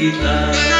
guitarra.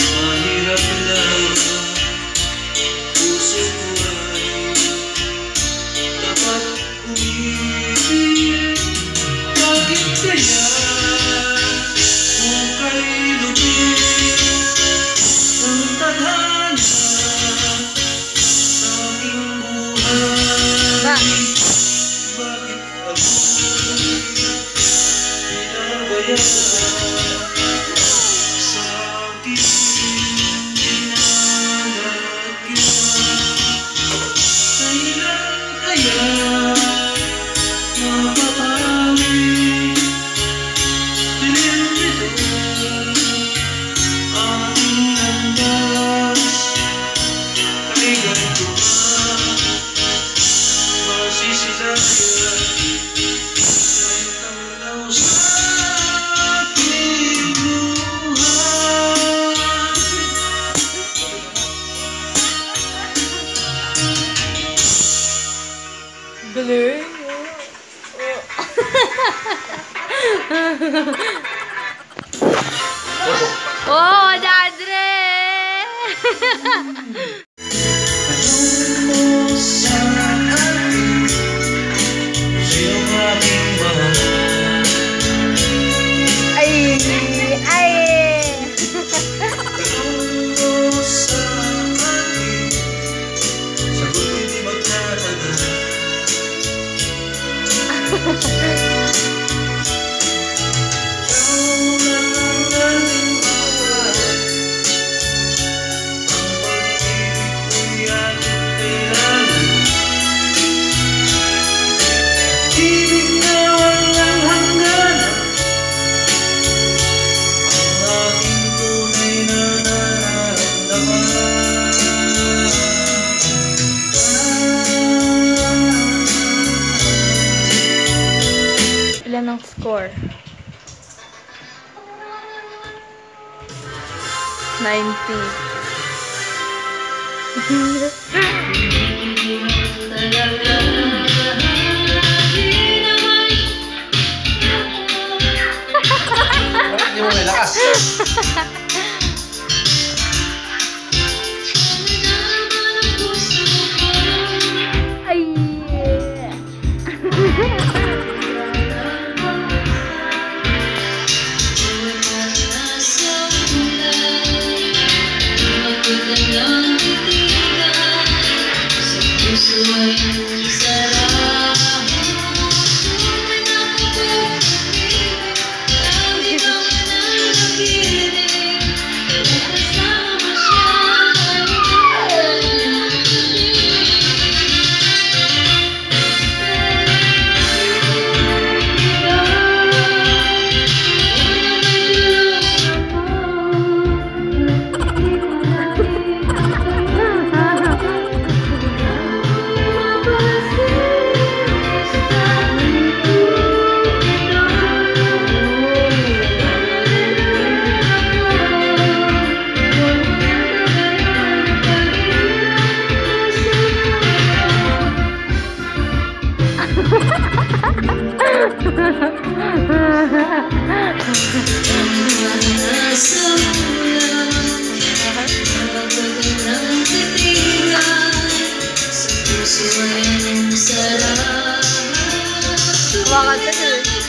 Oh, Oo derdire. 90. Hindi mo nilakas. Vaadet edin.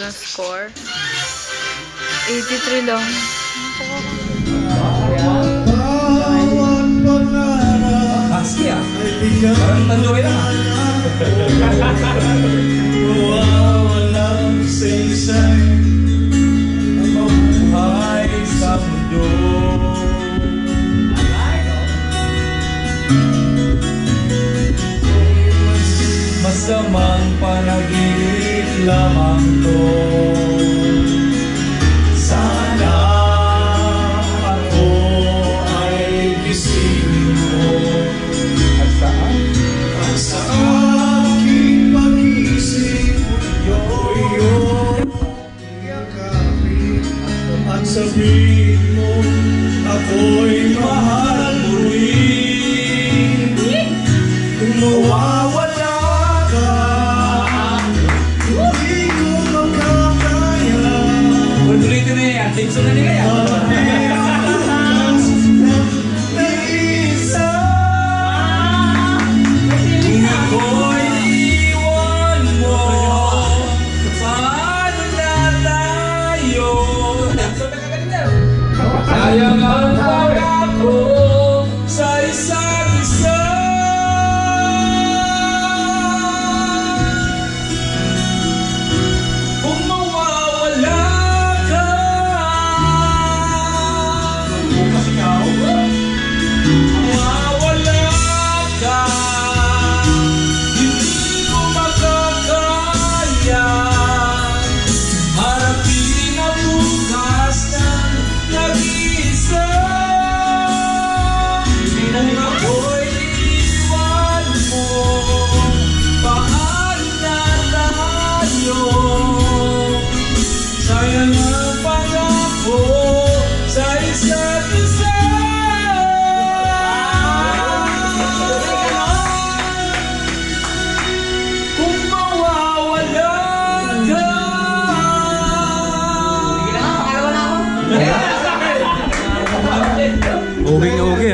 na score. 83 lang. Kasi ah. Parang tandoy lang ah. Masamang panaginip lamang to Sana ako ay gisingin mo At saan? At saan? At sabihin mo, ako'y mahal mo rin Gumawa ini ya, tim sungai ini ya.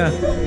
время